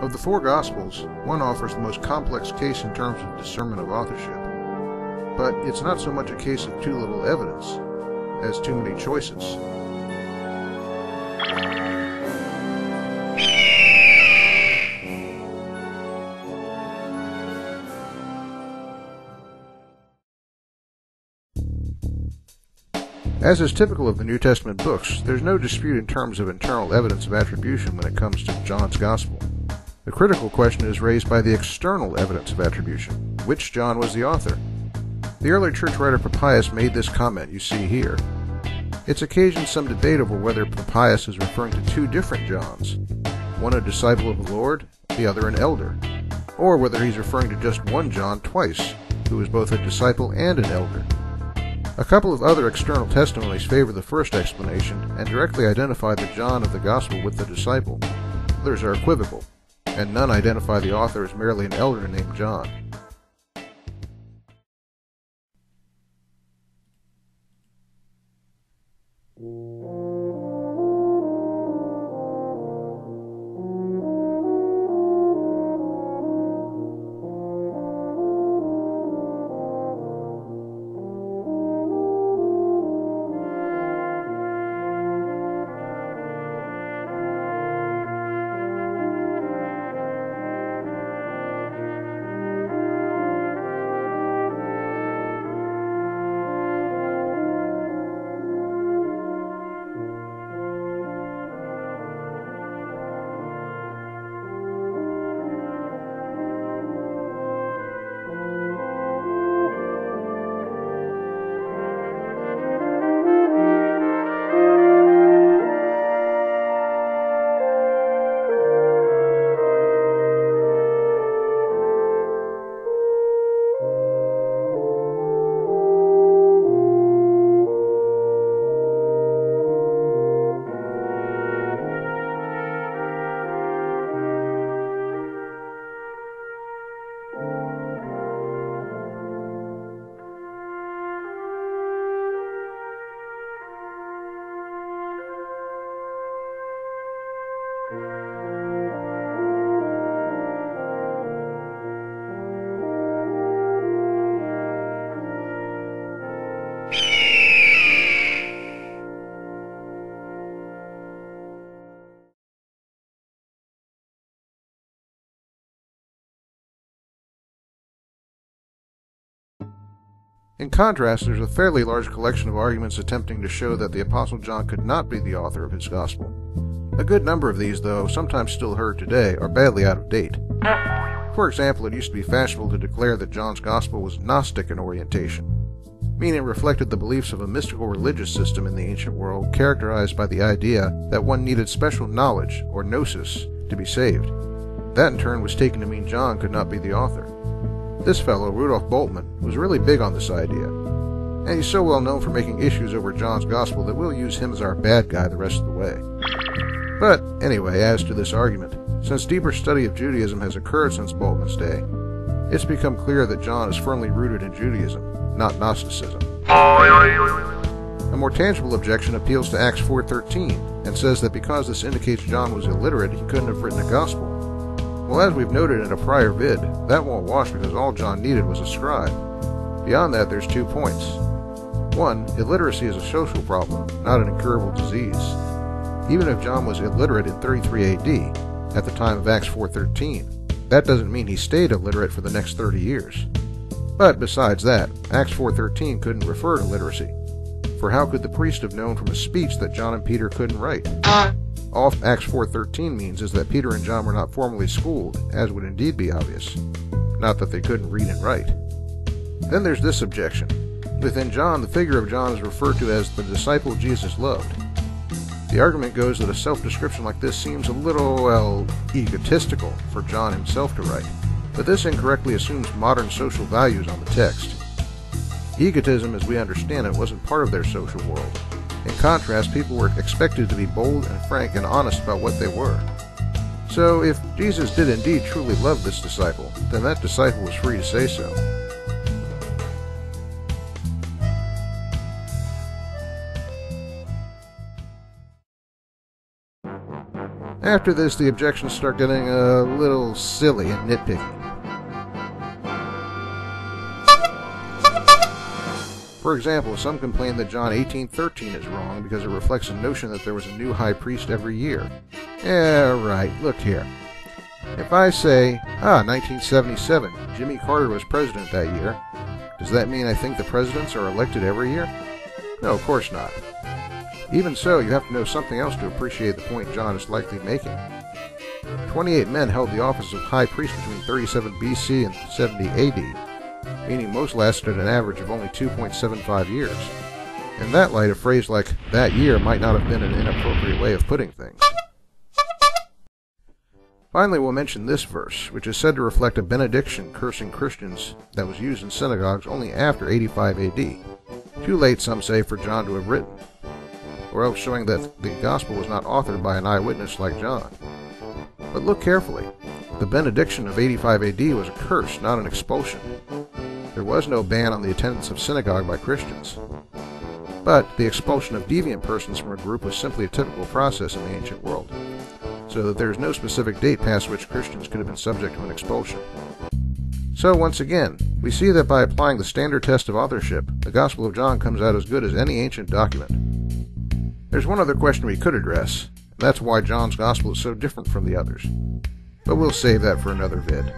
Of the four Gospels, one offers the most complex case in terms of discernment of authorship. But it's not so much a case of too little evidence as too many choices. As is typical of the New Testament books, there's no dispute in terms of internal evidence of attribution when it comes to John's Gospel. The critical question is raised by the external evidence of attribution. Which John was the author? The early church writer Papias made this comment you see here. It's occasioned some debate over whether Papias is referring to two different Johns, one a disciple of the Lord, the other an elder, or whether he's referring to just one John twice, who was both a disciple and an elder. A couple of other external testimonies favor the first explanation and directly identify the John of the Gospel with the disciple. Others are equivocal, and none identify the author as merely an elder named John. In contrast, there's a fairly large collection of arguments attempting to show that the Apostle John could not be the author of his Gospel. A good number of these, though, sometimes still heard today, are badly out of date. For example, it used to be fashionable to declare that John's Gospel was Gnostic in orientation, meaning it reflected the beliefs of a mystical religious system in the ancient world characterized by the idea that one needed special knowledge, or gnosis, to be saved. That in turn was taken to mean John could not be the author. This fellow, Rudolf Bultmann, was really big on this idea, and he's so well known for making issues over John's Gospel that we'll use him as our bad guy the rest of the way. But anyway, as to this argument, since deeper study of Judaism has occurred since Bultmann's day, it's become clear that John is firmly rooted in Judaism, not Gnosticism. A more tangible objection appeals to Acts 4.13 and says that because this indicates John was illiterate, he couldn't have written a gospel. Well, as we've noted in a prior vid, that won't wash because all John needed was a scribe. Beyond that, there's two points. One, illiteracy is a social problem, not an incurable disease. Even if John was illiterate in 33 AD, at the time of Acts 4.13, that doesn't mean he stayed illiterate for the next 30 years. But besides that, Acts 4.13 couldn't refer to literacy. For how could the priest have known from a speech that John and Peter couldn't write? All Acts 4.13 means is that Peter and John were not formally schooled, as would indeed be obvious. Not that they couldn't read and write. Then there's this objection. Within John, the figure of John is referred to as the disciple Jesus loved. The argument goes that a self-description like this seems a little, well, egotistical for John himself to write, but this incorrectly assumes modern social values on the text. Egotism, as we understand it, wasn't part of their social world. In contrast, people were expected to be bold and frank and honest about what they were. So, if Jesus did indeed truly love this disciple, then that disciple was free to say so. After this, the objections start getting a little silly and nitpicky. For example, some complain that John 18:13 is wrong because it reflects a notion that there was a new high priest every year. Yeah, right. Look here. If I say, ah, 1977, Jimmy Carter was president that year, does that mean I think the presidents are elected every year? No, of course not. Even so, you have to know something else to appreciate the point John is likely making. 28 men held the office of high priest between 37 BC and 70 AD, meaning most lasted an average of only 2.75 years. In that light, a phrase like that year might not have been an inappropriate way of putting things. Finally, we'll mention this verse, which is said to reflect a benediction cursing Christians that was used in synagogues only after 85 AD. Too late, some say, for John to have written, or else showing that the Gospel was not authored by an eyewitness like John. But look carefully. The benediction of 85 AD was a curse, not an expulsion. There was no ban on the attendance of synagogue by Christians. But the expulsion of deviant persons from a group was simply a typical process in the ancient world so that there is no specific date past which Christians could have been subject to an expulsion. So, once again, we see that by applying the standard test of authorship, the Gospel of John comes out as good as any ancient document. There's one other question we could address, and that's why John's Gospel is so different from the others. But we'll save that for another vid.